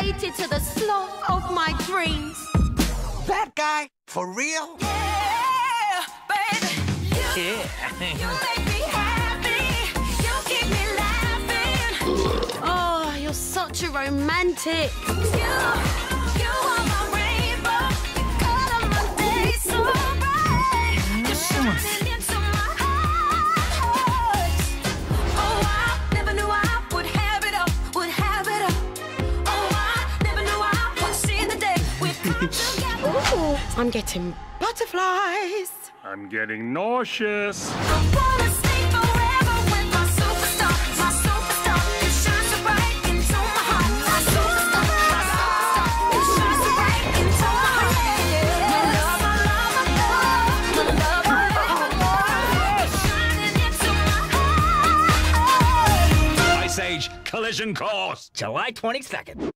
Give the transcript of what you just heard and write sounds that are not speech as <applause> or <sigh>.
dedicated to the sloth of my dreams. That guy? For real? Yeah, baby. You, you <laughs> make me happy. You keep me laughing. Oh, you're such a romantic. You, you <laughs> You're shining into my heart. Ice Age Collision Course, July 22nd.